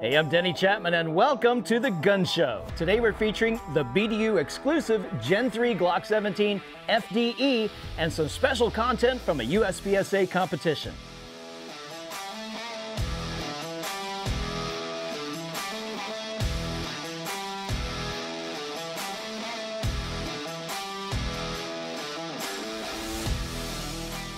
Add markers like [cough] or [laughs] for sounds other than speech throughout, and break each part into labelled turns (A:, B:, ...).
A: Hey, I'm Denny Chapman, and welcome to the Gun Show. Today we're featuring the BDU exclusive Gen 3 Glock 17 FDE and some special content from a USPSA competition.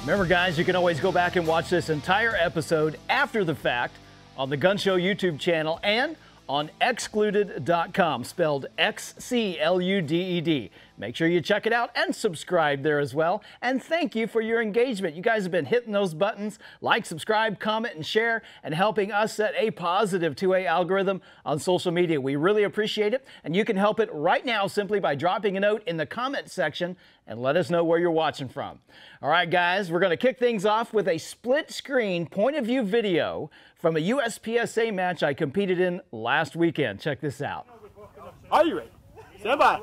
A: Remember, guys, you can always go back and watch this entire episode after the fact on the Gun Show YouTube channel and on xcluded.com, spelled X C L U D E D. Make sure you check it out and subscribe there as well. And thank you for your engagement. You guys have been hitting those buttons like, subscribe, comment, and share, and helping us set a positive 2A algorithm on social media. We really appreciate it. And you can help it right now simply by dropping a note in the comment section and let us know where you're watching from. All right, guys, we're going to kick things off with a split screen point of view video from a USPSA match I competed in last weekend. Check this out.
B: Are you ready? Stand by.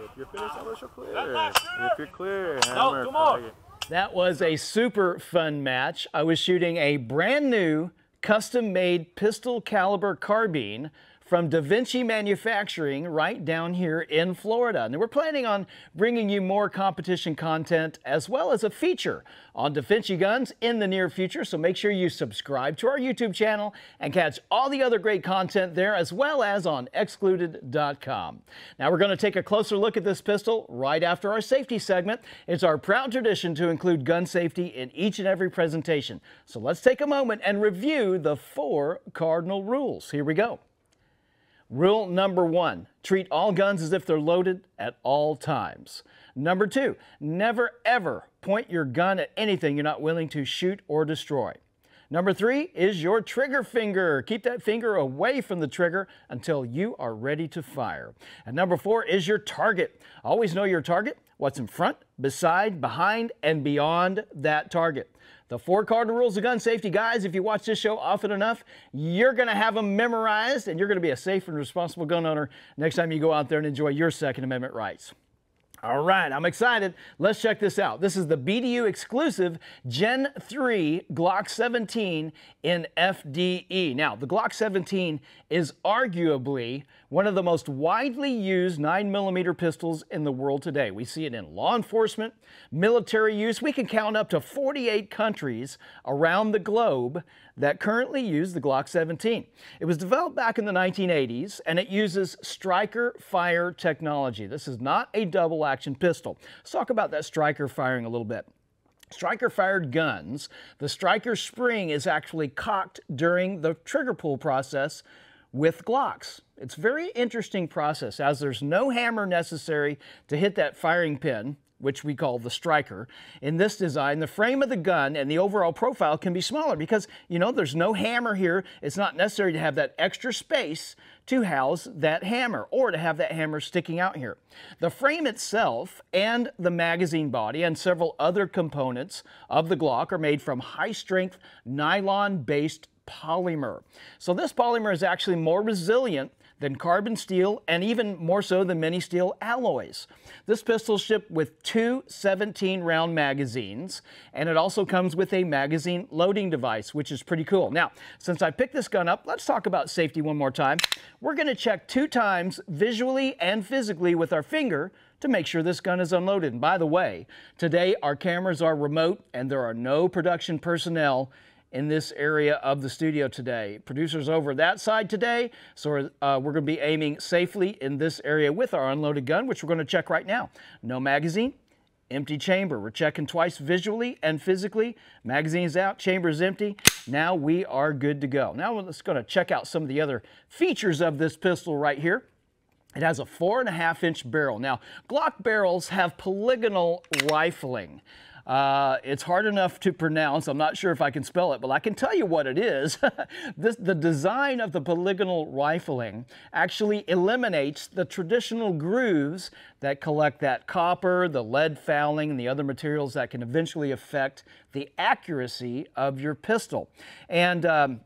B: If you're finished, I'll let you clear. If you're clear, hammer,
C: come on.
B: target.
A: That was a super fun match. I was shooting a brand new custom made pistol caliber carbine from Da Vinci Manufacturing right down here in Florida. And we're planning on bringing you more competition content as well as a feature on Da Vinci guns in the near future. So make sure you subscribe to our YouTube channel and catch all the other great content there as well as on xcluded.com. Now we're going to take a closer look at this pistol right after our safety segment. It's our proud tradition to include gun safety in each and every presentation. So let's take a moment and review the four cardinal rules. Here we go. Rule number one treat all guns as if they're loaded at all times. Number two, never ever point your gun at anything you're not willing to shoot or destroy. Number three is your trigger finger. Keep that finger away from the trigger until you are ready to fire. And number four is your target. Always know your target, what's in front, beside, behind, and beyond that target. The four cardinal rules of gun safety, guys, if you watch this show often enough, you're going to have them memorized and you're going to be a safe and responsible gun owner next time you go out there and enjoy your Second Amendment rights. All right, I'm excited. Let's check this out. This is the BDU exclusive Gen 3 Glock 17 in FDE. Now, the Glock 17 is arguably one of the most widely used 9mm pistols in the world today. We see it in law enforcement, military use. We can count up to 48 countries around the globe that currently use the Glock 17. It was developed back in the 1980s and it uses striker fire technology. This is not a double action pistol. Let's talk about that striker firing a little bit. Striker fired guns, the striker spring is actually cocked during the trigger pull process with Glocks. It's a very interesting process as there's no hammer necessary to hit that firing pin which we call the striker. In this design, the frame of the gun and the overall profile can be smaller because, you know, there's no hammer here. It's not necessary to have that extra space to house that hammer or to have that hammer sticking out here. The frame itself and the magazine body and several other components of the Glock are made from high-strength nylon-based polymer. So this polymer is actually more resilient than carbon steel and even more so than many steel alloys. This pistol shipped with two 17 round magazines and it also comes with a magazine loading device which is pretty cool. Now since I picked this gun up let's talk about safety one more time. We're going to check two times visually and physically with our finger to make sure this gun is unloaded. And by the way, today our cameras are remote and there are no production personnel in this area of the studio today. Producers over that side today, so uh, we're going to be aiming safely in this area with our unloaded gun, which we're going to check right now. No magazine, empty chamber. We're checking twice visually and physically. Magazine's out, chamber's empty. Now we are good to go. Now let's going to check out some of the other features of this pistol right here. It has a four and a half inch barrel. Now, Glock barrels have polygonal rifling. Uh, it's hard enough to pronounce. I'm not sure if I can spell it, but I can tell you what it is. [laughs] this, the design of the polygonal rifling actually eliminates the traditional grooves that collect that copper, the lead fouling, and the other materials that can eventually affect the accuracy of your pistol. And um,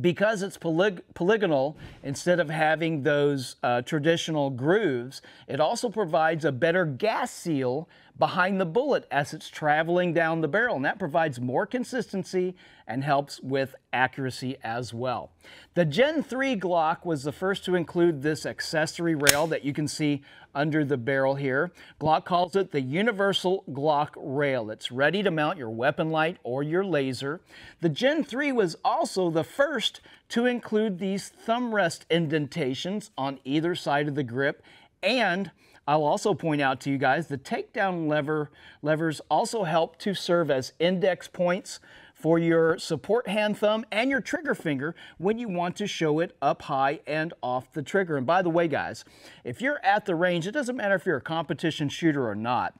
A: because it's poly polygonal, instead of having those uh, traditional grooves, it also provides a better gas seal behind the bullet as it's traveling down the barrel, and that provides more consistency and helps with accuracy as well. The Gen 3 Glock was the first to include this accessory rail that you can see under the barrel here. Glock calls it the Universal Glock Rail. It's ready to mount your weapon light or your laser. The Gen 3 was also the first to include these thumb rest indentations on either side of the grip and I'll also point out to you guys the takedown lever levers also help to serve as index points for your support hand thumb and your trigger finger when you want to show it up high and off the trigger. And by the way, guys, if you're at the range, it doesn't matter if you're a competition shooter or not.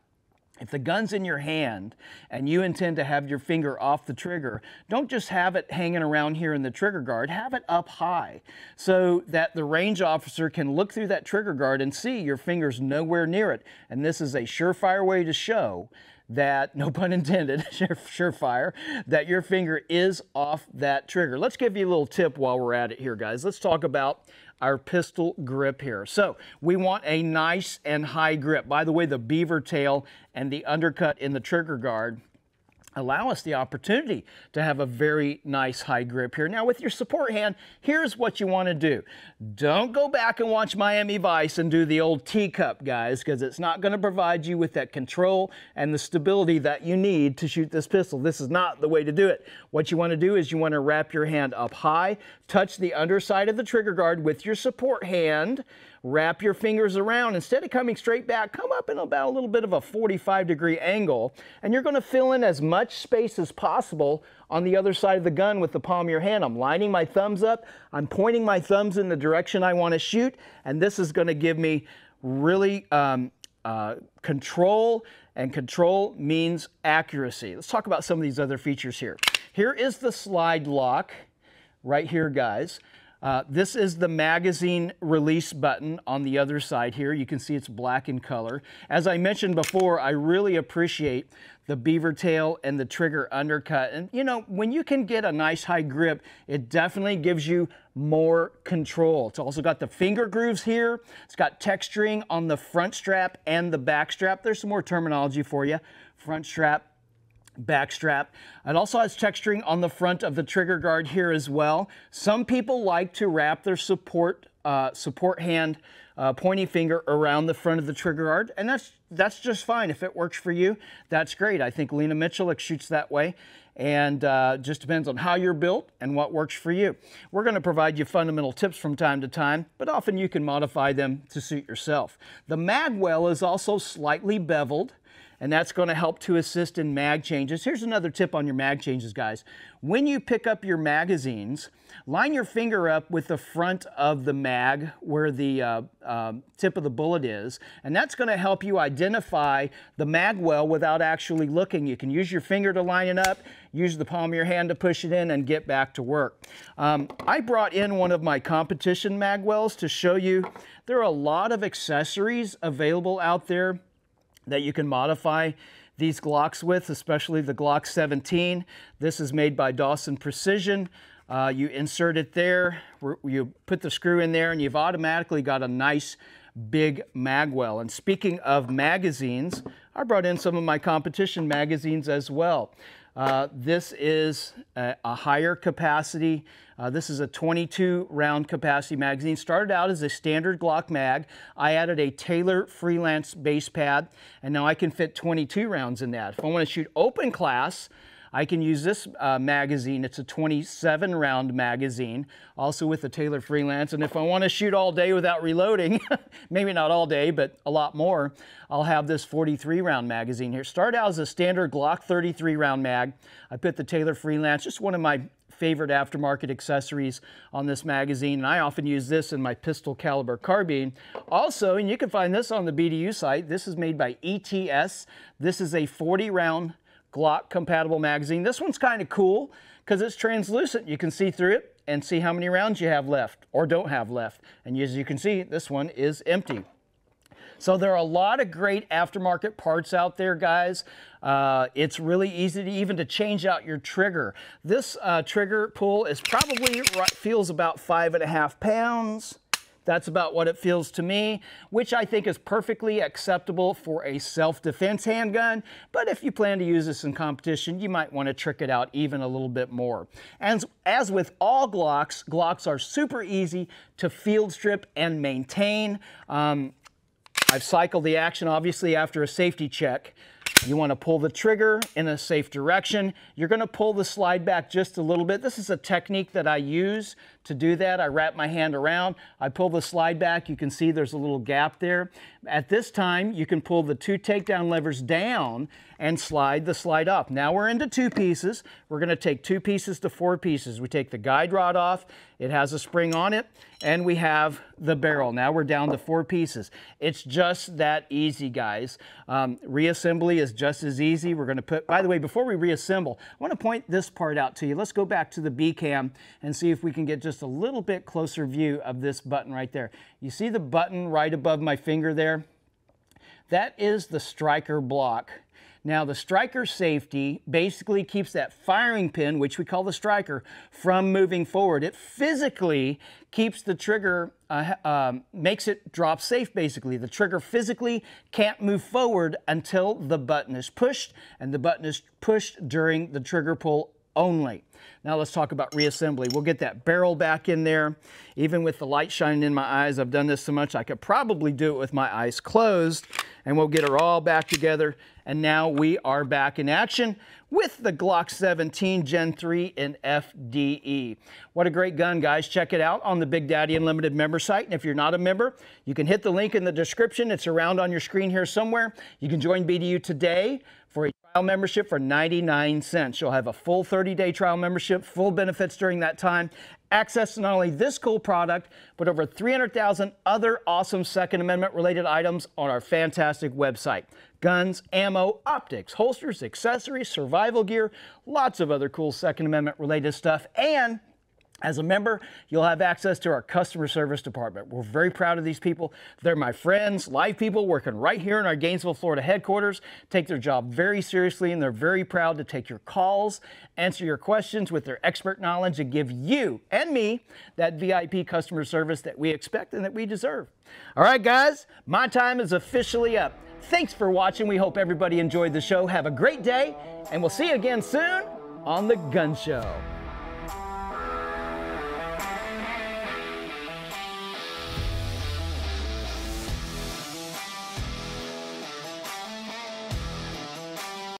A: If the gun's in your hand and you intend to have your finger off the trigger, don't just have it hanging around here in the trigger guard, have it up high so that the range officer can look through that trigger guard and see your finger's nowhere near it. And this is a surefire way to show that, no pun intended, [laughs] surefire, that your finger is off that trigger. Let's give you a little tip while we're at it here, guys. Let's talk about our pistol grip here. So we want a nice and high grip. By the way, the beaver tail and the undercut in the trigger guard allow us the opportunity to have a very nice high grip here. Now with your support hand, here's what you want to do. Don't go back and watch Miami Vice and do the old teacup, guys, because it's not going to provide you with that control and the stability that you need to shoot this pistol. This is not the way to do it. What you want to do is you want to wrap your hand up high, touch the underside of the trigger guard with your support hand, wrap your fingers around. Instead of coming straight back, come up in about a little bit of a 45 degree angle, and you're gonna fill in as much space as possible on the other side of the gun with the palm of your hand. I'm lining my thumbs up, I'm pointing my thumbs in the direction I wanna shoot, and this is gonna give me really um, uh, control, and control means accuracy. Let's talk about some of these other features here. Here is the slide lock right here, guys. Uh, this is the magazine release button on the other side here. You can see it's black in color. As I mentioned before, I really appreciate the beaver tail and the trigger undercut. And you know, when you can get a nice high grip, it definitely gives you more control. It's also got the finger grooves here. It's got texturing on the front strap and the back strap. There's some more terminology for you. Front strap, backstrap. It also has texturing on the front of the trigger guard here as well. Some people like to wrap their support uh, support hand uh, pointy finger around the front of the trigger guard, and that's that's just fine. If it works for you, that's great. I think Lena Miculek shoots that way, and uh, just depends on how you're built and what works for you. We're going to provide you fundamental tips from time to time, but often you can modify them to suit yourself. The mag well is also slightly beveled and that's going to help to assist in mag changes. Here's another tip on your mag changes, guys. When you pick up your magazines, line your finger up with the front of the mag where the uh, uh, tip of the bullet is, and that's going to help you identify the mag well without actually looking. You can use your finger to line it up, use the palm of your hand to push it in, and get back to work. Um, I brought in one of my competition mag wells to show you there are a lot of accessories available out there that you can modify these Glocks with, especially the Glock 17. This is made by Dawson Precision. Uh, you insert it there, you put the screw in there, and you've automatically got a nice big magwell. And speaking of magazines, I brought in some of my competition magazines as well. Uh, this is a, a higher capacity uh, this is a 22 round capacity magazine. Started out as a standard Glock mag. I added a Taylor Freelance base pad, and now I can fit 22 rounds in that. If I want to shoot open class, I can use this uh, magazine. It's a 27 round magazine, also with the Taylor Freelance. And if I want to shoot all day without reloading, [laughs] maybe not all day, but a lot more, I'll have this 43 round magazine here. Start out as a standard Glock 33 round mag. I put the Taylor Freelance, just one of my favorite aftermarket accessories on this magazine, and I often use this in my pistol caliber carbine. Also, and you can find this on the BDU site, this is made by ETS. This is a 40 round Glock compatible magazine. This one's kind of cool because it's translucent. You can see through it and see how many rounds you have left or don't have left. And as you can see, this one is empty. So there are a lot of great aftermarket parts out there, guys. Uh, it's really easy to even to change out your trigger. This uh, trigger pull is probably feels about five and a half pounds. That's about what it feels to me, which I think is perfectly acceptable for a self-defense handgun. But if you plan to use this in competition, you might want to trick it out even a little bit more. And as with all Glocks, Glocks are super easy to field strip and maintain. Um, I've cycled the action obviously after a safety check. You want to pull the trigger in a safe direction. You're going to pull the slide back just a little bit. This is a technique that I use to do that. I wrap my hand around, I pull the slide back. You can see there's a little gap there. At this time, you can pull the two takedown levers down and slide the slide up. Now we're into two pieces. We're going to take two pieces to four pieces. We take the guide rod off. It has a spring on it and we have the barrel. Now we're down to four pieces. It's just that easy, guys. Um, reassembly is just as easy. We're going to put, by the way, before we reassemble, I want to point this part out to you. Let's go back to the B-cam and see if we can get just a little bit closer view of this button right there. You see the button right above my finger there? That is the striker block. Now the striker safety basically keeps that firing pin, which we call the striker, from moving forward. It physically keeps the trigger, uh, um, makes it drop safe basically. The trigger physically can't move forward until the button is pushed, and the button is pushed during the trigger pull only. Now let's talk about reassembly. We'll get that barrel back in there. Even with the light shining in my eyes, I've done this so much I could probably do it with my eyes closed and we'll get her all back together. And now we are back in action with the Glock 17 Gen 3 in FDE. What a great gun, guys. Check it out on the Big Daddy Unlimited member site. And if you're not a member, you can hit the link in the description. It's around on your screen here somewhere. You can join BDU today for a membership for 99 cents. You'll have a full 30-day trial membership, full benefits during that time, access to not only this cool product, but over 300,000 other awesome Second Amendment related items on our fantastic website. Guns, ammo, optics, holsters, accessories, survival gear, lots of other cool Second Amendment related stuff, and as a member, you'll have access to our customer service department. We're very proud of these people. They're my friends, live people working right here in our Gainesville, Florida headquarters, take their job very seriously, and they're very proud to take your calls, answer your questions with their expert knowledge, and give you and me that VIP customer service that we expect and that we deserve. All right, guys, my time is officially up. Thanks for watching. We hope everybody enjoyed the show. Have a great day, and we'll see you again soon on The Gun Show.